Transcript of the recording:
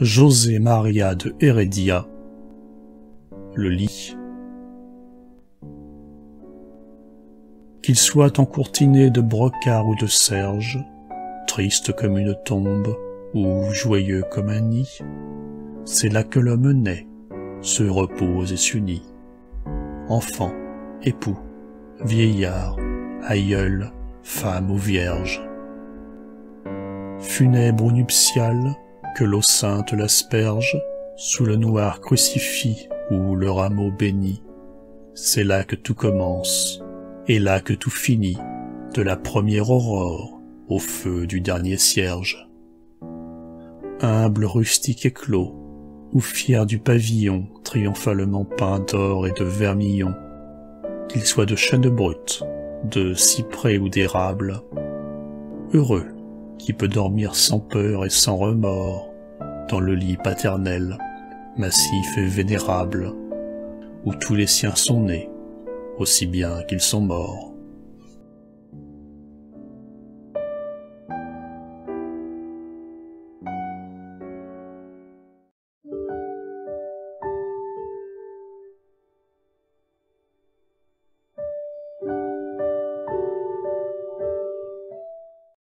José Maria de Heredia, le lit. Qu'il soit encourtiné de brocart ou de serge, triste comme une tombe ou joyeux comme un nid, c'est là que l'homme naît, se repose et s'unit. Enfant, époux, vieillard, aïeul, femme ou vierge. Funèbre ou nuptial, que l'eau sainte l'asperge, sous le noir crucifix ou le rameau béni, c'est là que tout commence, et là que tout finit, de la première aurore au feu du dernier cierge. Humble, rustique et clos, ou fier du pavillon triomphalement peint d'or et de vermillon, qu'il soit de chêne brut, de cyprès ou d'érable, heureux qui peut dormir sans peur et sans remords dans le lit paternel, massif et vénérable, où tous les siens sont nés, aussi bien qu'ils sont morts.